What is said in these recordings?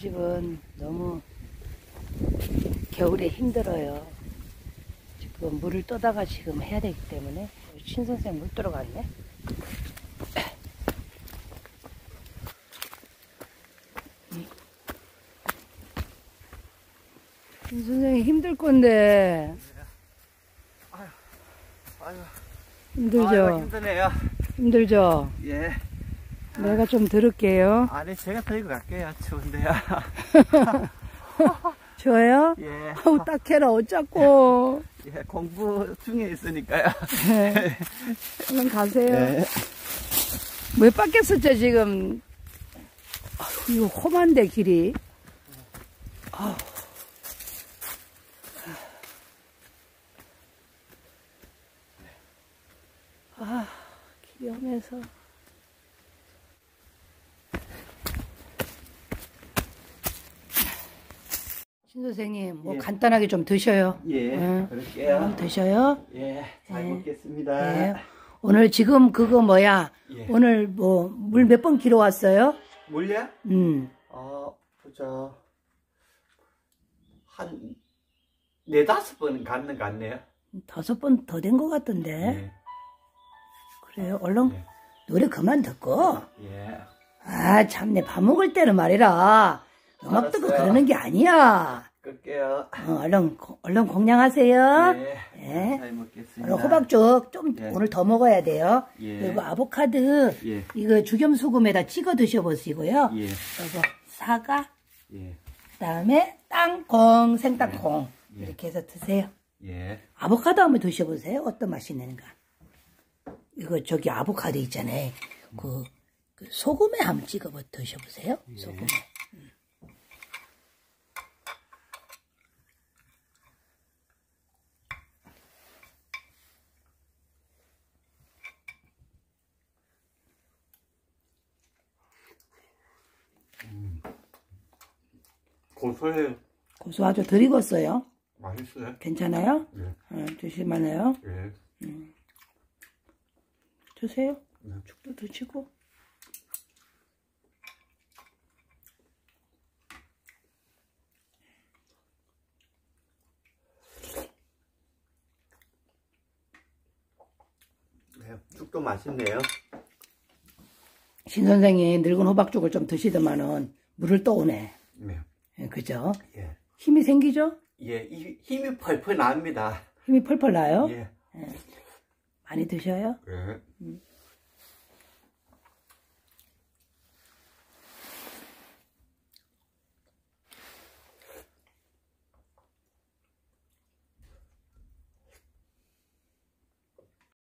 집은 너무 겨울에 힘들어요. 지금 물을 떠다가 지금 해야 되기 때문에 신선생 물 들어갔네. 신선생이 힘들 건데 아유, 힘들죠. 아유, 힘드네요. 힘들죠. 예. 내가 좀 들을게요. 아니, 제가 들고 갈게요. 추운데요. 좋아요? 예. 아우 딱해라 어쩌고. 예, 공부 중에 있으니까요. 네. 얼른 가세요. 예. 왜 빡겠었죠 지금? 아휴, 이거 험한데 길이. 아휴. 아, 길이 험해서. 신 선생님, 뭐 예. 간단하게 좀 드셔요. 예, 응. 그럴게요. 음, 드셔요. 예, 잘 예. 먹겠습니다. 예. 오늘 지금 그거 뭐야? 예. 오늘 뭐 물 몇 번 길어 왔어요? 물려? 음. 어, 보자. 한, 네다섯 번은 갔는 것 같네요. 다섯 번 더 된 것 같던데. 예. 그래요. 얼른 예. 노래 그만 듣고. 예. 아, 참내 밥 먹을 때는 말이라. 음악 듣고 알았어요. 그러는 게 아니야. 끌게요. 어, 얼른, 고- 얼른 공양하세요. 예. 예. 잘 먹겠습니다. 얼른 호박죽 좀 예. 오늘 더 먹어야 돼요. 예. 그리고 아보카도 예. 이거 죽염소금에다 찍어 드셔보시고요. 예. 그리고 사과, 예. 그다음에 땅콩, 생땅콩 예. 이렇게 해서 드세요. 예. 아보카도 한번 드셔보세요. 어떤 맛이 나는가. 이거 저기 아보카도 있잖아요. 그, 그 소금에 한번 찍어 드셔보세요. 소금에. 고소해요. 고소 아주 덜 익었어요. 맛있어요. 괜찮아요? 예. 어, 드실만해요. 예. 드세요. 네. 죽도 드시고. 네. 죽도 맛있네요. 신 선생이 늙은 호박죽을 좀 드시더만은 물을 떠오네. 네. 예, 그죠? 예. 힘이 생기죠? 예. 이- 힘이 펄펄 납니다. 힘이 펄펄 나요? 예. 많이 드셔요? 예.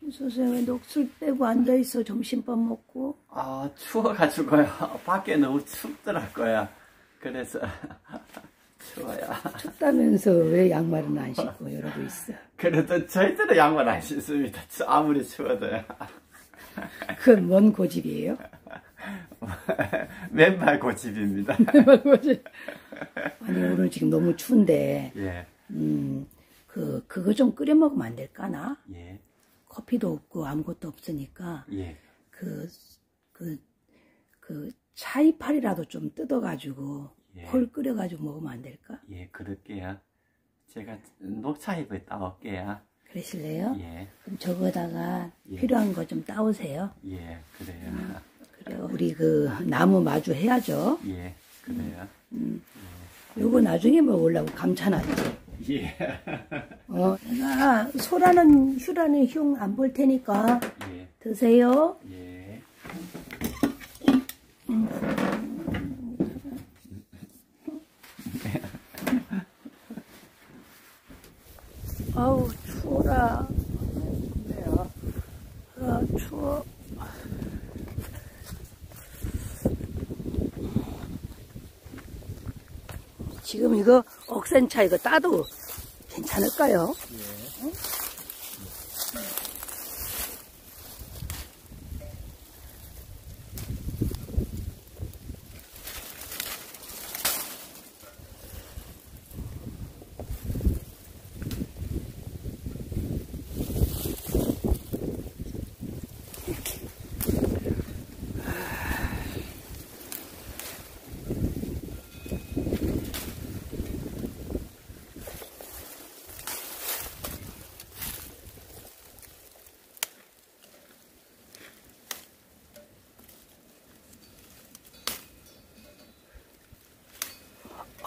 신 선생이 녹술 빼고 앉아있어. 점심밥 먹고. 아, 추워가지고요. 밖에 너무 춥더라고요. 그래서, 추워요. 춥다면서 왜 양말은 안 신고 이러고 있어. 그래도 저희들은 양말 안 신습니다. 추- 아무리 추워도요. 그건 뭔 고집이에요? 맨발 고집입니다. 뭔 고집? 아니 오늘 지금 너무 추운데 예, 음, 그 그거 좀 끓여 먹으면 안 될까 나? 예, 커피도 없고 아무것도 없으니까 예. 그 그 그 차이팔이라도 좀 뜯어가지고 예. 콜 끓여가지고 먹으면 안 될까? 예, 그럴게요. 제가 녹차잎을 따올게요. 그러실래요? 예, 그럼 저거다가 예. 필요한 거 좀 따오세요. 예, 그래요. 그래요. 우리 그 나무 마주 해야죠. 예, 그래요. 요거 나중에 먹으려고 감차놨지. 예, 어, 내가 소라는 휴라는 흉 안 볼 테니까 예, 드세요. 예. 아우 추워라. 아 추워. 지금 이거 억센차 이거 따도 괜찮을까요?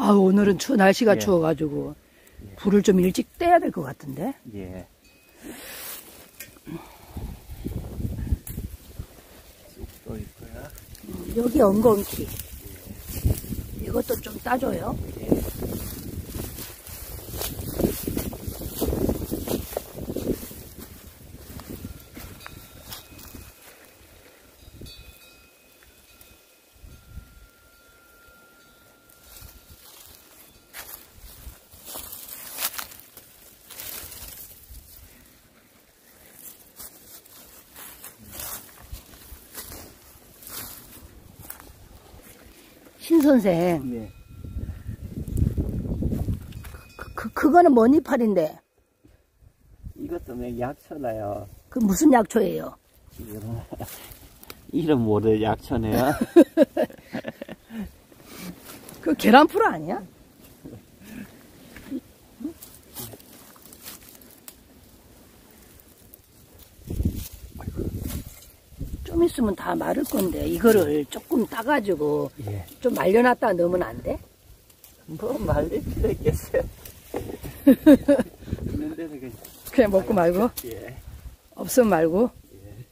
아 오늘은 추 날씨가 예. 추워가지고 불을 좀 일찍 떼야 될 것 같은데. 예. 쑥도 있고요. 여기 엉겅키. 이것도 좀 따줘요. 선생, 예. 그, 그 그거는 뭔 이파리인데? 이것도 뭐 약초나요. 그 무슨 약초예요? 이거는 이름 모를 약초네요. 그 계란풀 아니야? 좀 있으면 다 마를 건데 이거를 조금 따가지고 예. 좀 말려놨다 넣으면 안 돼? 뭐 말릴 필요 있겠어요. 있는 데는 그냥 그냥 먹고 말고 예. 없으면 말고 예.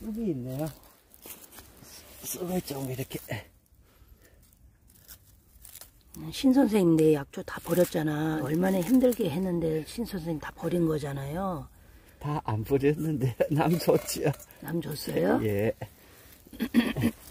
쑥이 있네요. 쑥을 좀 이렇게 신 선생님 내 약초 다 버렸잖아 얼마나 힘들게 했는데 신 선생님 다 버린 거잖아요 다 안 버렸는데 남 좋지요. 남 줬어요? 예.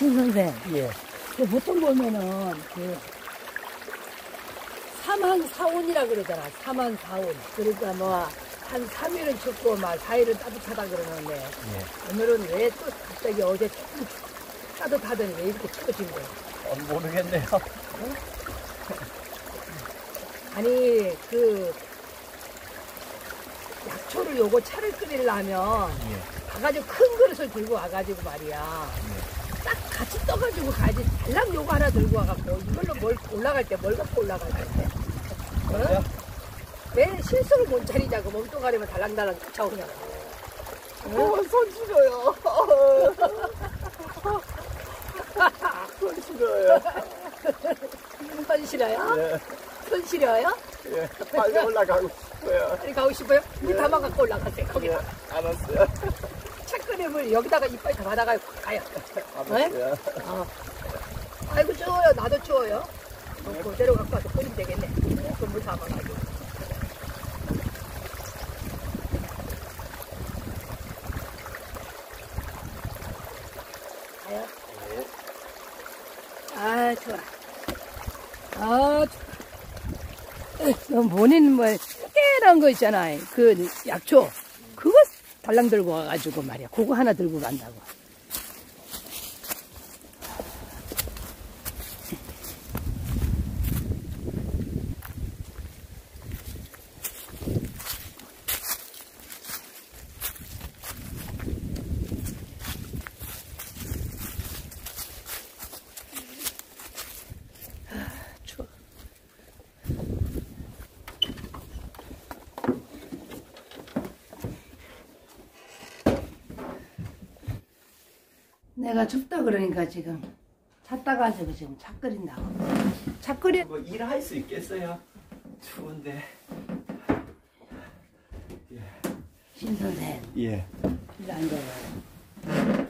신 선생 예. 그 보통 보면은 그 사만 사온이라 그러잖아. 사만 사온. 그러니까 뭐 한 3일은 춥고 막 4일은 따뜻하다 그러는데 예. 오늘은 왜 또 갑자기 어제 조금 따뜻하더니 왜 이렇게 추워진 거야? 어, 모르겠네요. 아니 그 약초를 요거 차를 끓이려면 예. 가가지고 큰 그릇을 들고 와가지고 말이야. 딱 같이 떠가지고 가야지. 달랑 요거 하나 들고 와갖고 이걸로 뭘 올라갈 때 뭘 갖고 올라갈 건데. 어? 왜 실수를 못 차리자고 몸뚱아리만 달랑달랑 쫓아오냐고. 어? 손 싫어요. 손 싫어요. 손 싫어요? 예. 손 싫어요? 예. 빨리 올라가고 싶어요. 빨리 가고 싶어요? 물 담아 갖고 올라가세요. 거기 예. 알았어요. 차끓임을 여기다가 이빨 다 받아가지고 가요. 알았어요. 어. 아이고 추워요. 나도 추워요. 어, 그대로 갖고 와서 끓이면 되겠네. 그물 담아가지고. 가요? 아, 좋아. 아, 좋아. 본인 뭐, 깨란 거 있잖아. 그 약초. 그거 달랑 들고 와가지고 말이야. 그거 하나 들고 간다고. 추워. 그러니까 지금 찼다 가지고 지금 차 끓인다고. 차 끓여. 뭐 일할 수 있겠어요? 추운데. 신 선생, 예. 일 앉아요.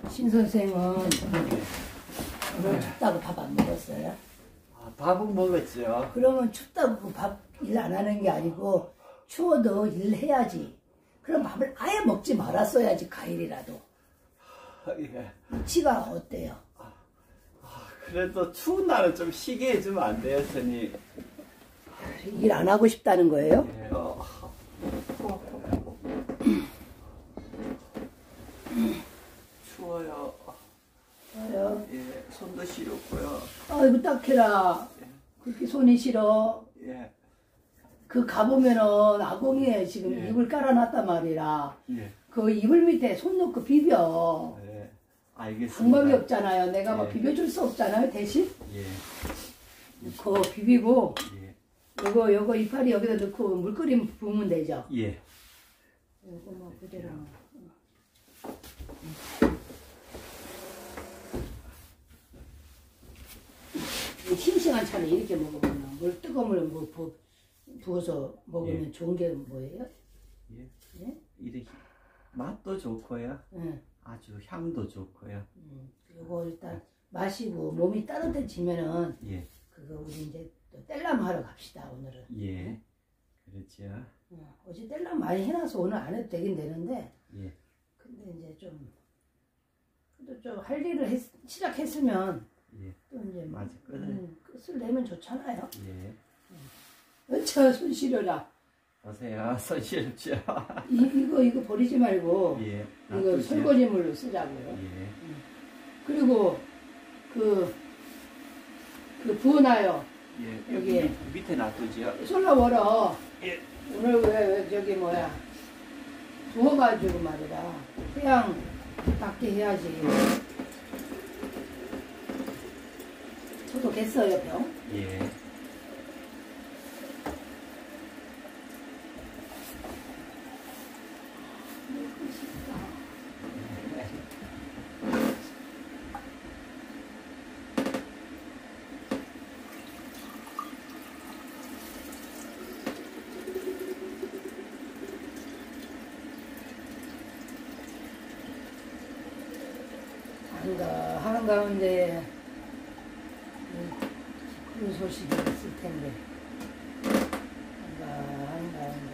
신 선생은 오늘 춥다고 밥 안 먹었어요? 아, 밥은 먹었죠. 그러면 춥다고 밥 일 안 하는 게 아니고 추워도 일해야지. 그럼 밥을 아예 먹지 말았어야지 과일이라도. 예. 치가 어때요? 그래도 추운 날은 좀 쉬게 해주면 안 돼요, 선이? 일안 하고 싶다는 거예요? 예. 어. 추워요. 저요. 예. 손도 시렵고요. 아이고 딱해라. 그렇게 손이 싫어. 예. 그 가보면은 아궁이에 지금 예. 이불 깔아놨단 말이라. 예. 그 이불 밑에 손 넣고 비벼. 예. 알겠습니다. 방법이 없잖아요. 내가 막 예. 비벼줄 수 없잖아요. 대신 예. 넣고 비비고 예. 요거 요거 이파리 여기다 넣고 물 끓이면 부으면 되죠. 예. 요거 뭐 그대로. 이 싱싱한 차를 이렇게 먹으면 물 뜨거운 물 뭐 부, 부어서 먹으면 예. 좋은 게 뭐예요? 예. 예? 이렇게 맛도 좋고요. 응. 아주 향도 좋고요. 음, 요거 일단 마시고 몸이 따뜻해지면은 예. 그거 우리 이제 또 뗄람 하러 갑시다 오늘은. 예. 그렇죠. 어, 어제 뗄람 많이 해놔서 오늘 안 해도 되긴 되는데 예. 근데 이제 좀 그래도 좀 할 일을 했, 시작했으면 예. 또 이제 뭐, 맞아. 끝을. 음, 끝을 내면 좋잖아요. 예. 어차 손 시려라. 보세요. 이, 이거 이거 버리지 말고 예. 이거. 설거지물로 쓰자고요. 예. 그리고 그, 그 부어놔요. 예. 여기. 여기 밑에 놔두죠. 솔라 월어. 예. 오늘 왜, 왜 저기 뭐야 부어가지고 말이다. 그냥 닦게 해야지. 소독했어요 병. 예. 한가 하는 가운데 그 소식이 있을 텐데 한가 하는 가운데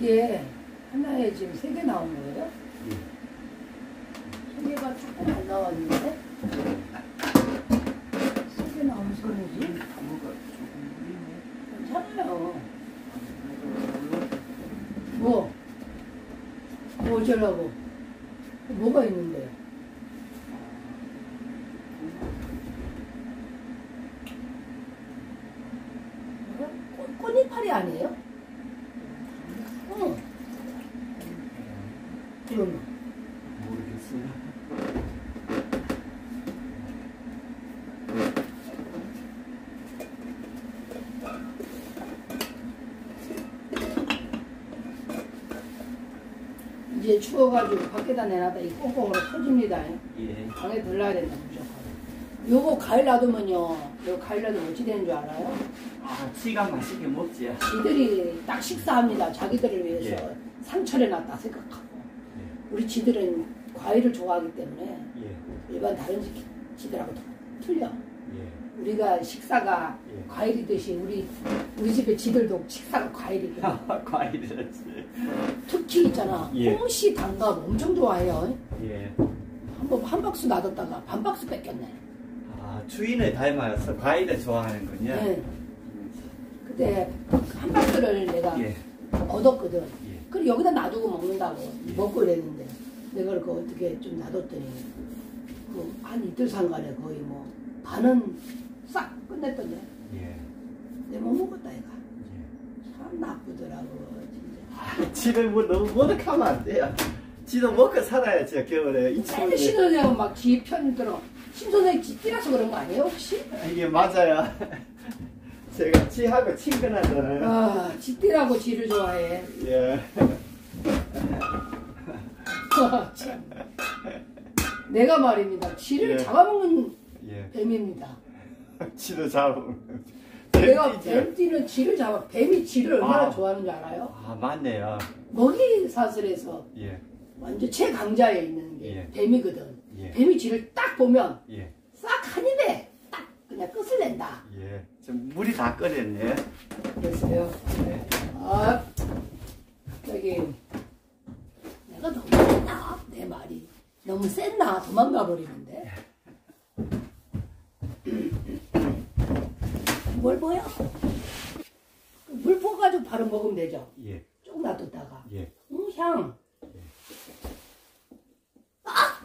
이게 하나에 지금 세 개 나온 거예요? 예. 세 개가 조금 안 나왔는데 세 개 나온 소리지? 괜찮아요. 뭐? 뭐 어쩌라고? 뭐가 있는데? 뭐야? 꽃- 꽃이파리 아니에요? 응. 그러면. 모르겠어요. 이제 추워가지고 밖에다 내놔다 이 꽁꽁으로 터집니다. 예. 방에 들러야 된다 무조건. 요거 과일 놔두면요. 요 과일 놔두면 어찌 되는 줄 알아요? 아, 지가 맛있게 먹지. 지들이 딱 식사합니다. 자기들을 위해서 예. 상처를 놨다 생각하고. 우리 지들은 과일을 좋아하기 때문에 예, 일반 다른 다 틀려. 예. 우리가 식사가 예. 과일이듯이 우리 우리 집에 지들도 식사가 과일이거든. 과일이었지. 특히 있잖아. 예. 홍시 단감 엄청 좋아해요. 예. 한번 한 박스 놔뒀다가 반 박스 뺏겼네. 아, 주인을 닮아서 과일을 좋아하는군요. 네. 그때 한 박스를 내가 예. 얻었거든. 예. 그리고 여기다 놔두고 먹는다고 예. 먹고 이랬는데 내가 그 어떻게 좀 놔뒀더니 그한 이틀 상간에 거의 뭐 반은 싹 끝냈던데 예. 내못 먹었다 얘가 예. 참 나쁘더라고 진짜 아, 지를 뭐 너무 모독하면 안 돼요. 지도 먹고 살아야 지, 겨울에. 이 친구들. 신선생은 막지 편 들어 신선생이 지 뛰라서 그런 거 아니에요 혹시? 이게 맞아요. 제가 지하고 친근하잖아요. 아지 뛰라고 지를 좋아해 예. 참. 내가 말입니다 지를 예. 잡아먹는 예. 뱀입니다 지도 잡으면. 내가 뱀이죠. 뱀 뛰는 쥐를 잡아 뱀이 쥐를 얼마나 아. 좋아하는 줄 알아요? 아, 맞네요. 먹이 사슬에서 예. 완전 최강자에 있는 게 예. 뱀이거든. 예. 뱀이 쥐를 딱 보면 예. 싹한 입에 딱 그냥 끝을 낸다. 예. 좀 물이 다 끓였네. 그랬어요. 예. 아, 저기 내가 너무 센나? 내 말이 너무 센나? 도망가 버리는데. 뭘 보여? 물 부어가지고 바로 먹으면 되죠. 예. 쭉 놔뒀다가. 예. 음, 향. 아!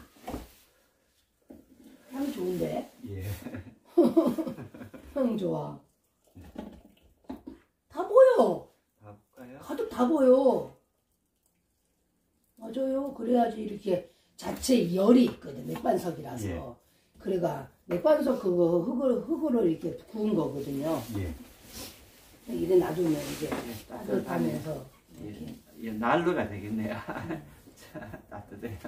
향 좋은데? 예. 향 좋아. 다 보여. 가득 다 보여. 맞아요. 그래야지 이렇게 자체 열이 있거든. 맥반석이라서. 예. 그래가 맥반석 그거 흙으로, 흙으로 이렇게 구운 거거든요. 예. 이래 놔두면 이게 따뜻하면서 이렇게. 예. 예. 난로가 되겠네요. 자, 따뜻해요.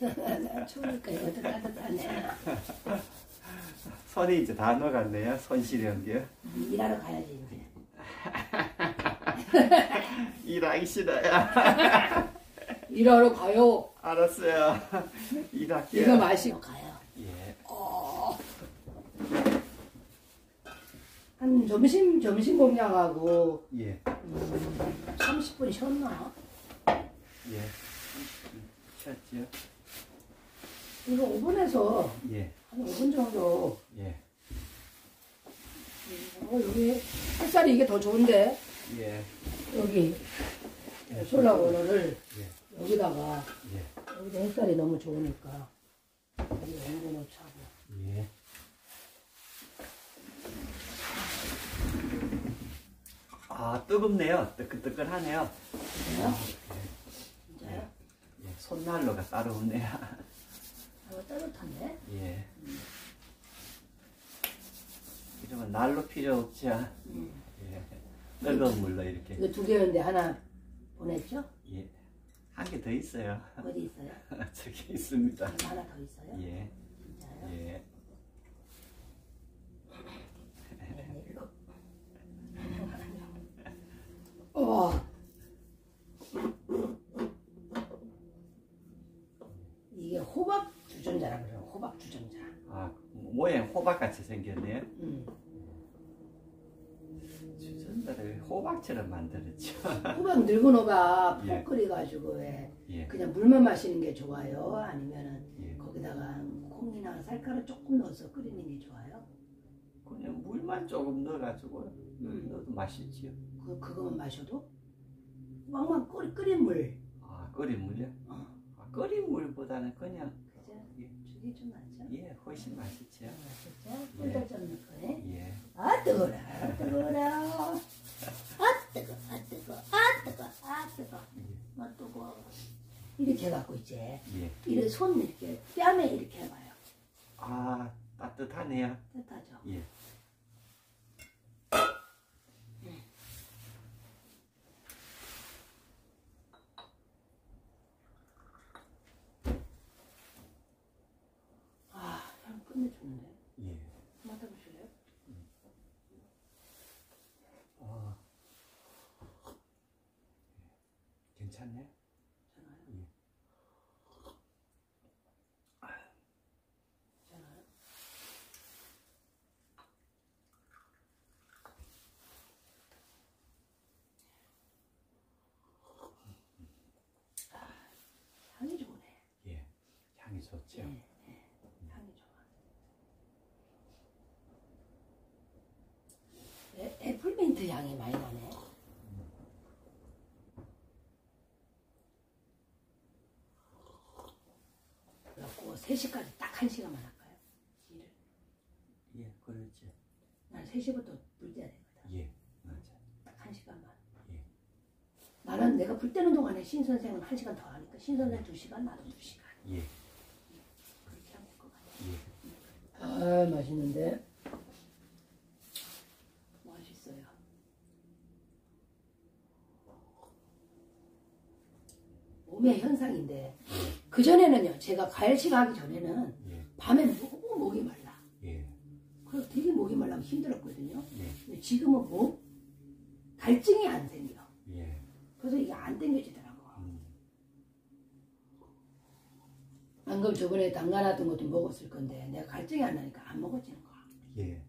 추우니까 이것도 따뜻하네. 손이 이제 다 녹았네요. 손시려운 게. 일하러 가야지 이제. 일하기 싫어요. 일하러 가요. 알았어요. 일할게요. 이거 마시고 가요. 예. 한 점심 점심 공양하고 예. 음, 30분 쉬었나? 예. 쉬었죠? 이거 오븐에서 예. 한 5분 정도. 예. 어, 여기 햇살이 이게 더 좋은데 예. 여기 솔라고를 예. 여기다가 예. 여기다 햇살이 너무 좋으니까 여기 연고 놓자고. 예. 아, 뜨겁네요. 뜨끈뜨끈하네요. 그래요? 진짜요? 예. 손난로가 따로 없네요. 아, 따뜻한데? 예. 이러면 난로 필요 없죠. 음. 예. 뜨거운 물로 이렇게. 이거 두 개였는데 하나 보냈죠? 예. 한 개 더 있어요. 어디 있어요? 저기 있습니다. 하나 더 있어요? 예. 진짜요? 예. 네, 이거. 와. 이게 호박 주전자라고 그래요. 호박 주전자. 아, 모양 호박같이 생겼네요. 음. 호박처럼 만들었죠. 호박 늙은 호박 예. 푹 끓여가지고 왜 예. 그냥 물만 마시는 게 좋아요? 아니면은 예. 거기다가 콩이나 쌀가루 조금 넣어서 끓이는 게 좋아요? 그냥 물만 조금 넣어가지고 넣어도 맛있지요. 그 그거만 마셔도 막막 끓 끓인 물. 아, 끓인 물이요? 어. 아, 끓인 물보다는 그냥 그죠? 예, 죽이 좀 낫죠? 예 훨씬 맛있지요. 맛있죠? 꿀도 좀 넣고. 예. 아 뜨거라, 아 뜨거라. 아 뜨거, 아 뜨거, 아 뜨거, 아 뜨거, 아 뜨거. 이렇게 해갖고 이제 예. 이렇게 손 이렇게 뺨에 이렇게 해봐요. 아, 따뜻하네요. 뜻하죠? 예. 아, 향 끝내주는데. 괜찮네. 예. 향이 좋네. 예. 예, 예. 향이 좋아. 애, 애플민트 향이 많이 나네. 그래갖고 3시까지 딱 1시간만 할까요? 일을. 예, 그렇지. 난 3시부터 불 때야 되거든. 예, 맞아. 딱 1시간만. 예. 나는 내가 불 때는 동안에 신 선생은 1시간 더 하니까 신 선생 2시간, 나도 2시간. 예, 그렇게 하면 될 것 같아. 예. 아 맛있는데? 맛있어요. 몸의 현상인데 그전에는요 제가 가열식 하기 전에는 예, 밤에 너무 목이 말라. 예, 그래서 되게 목이 말라고 힘들었거든요. 예, 근데 지금은 목 갈증이 안 생겨. 예. 그래서 이게 안 땡겨지더라고 음, 방금 저번에 당가 놨던 것도 먹었을 건데 내가 갈증이 안 나니까 안 먹어지는 거야 예.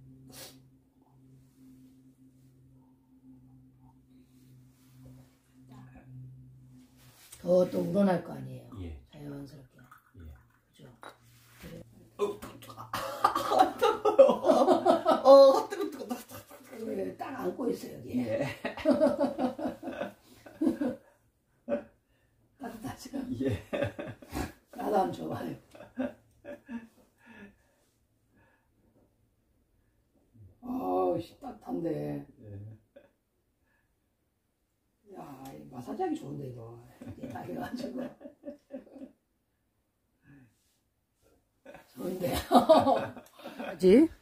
더 또 우러날 거 아니에요 예, 자연스럽게 예. 그죠 어, 뜨거, 뜨거, 뜨거. 그래, 딱 안고 있어 여기 예, 따뜻하죠 예. 나도 하면 좋아요 아우 씨 따뜻한데 예. 야, 이 마사지하기 좋은데 이거. 이게 딱 해가지고. 좋은데. 그지?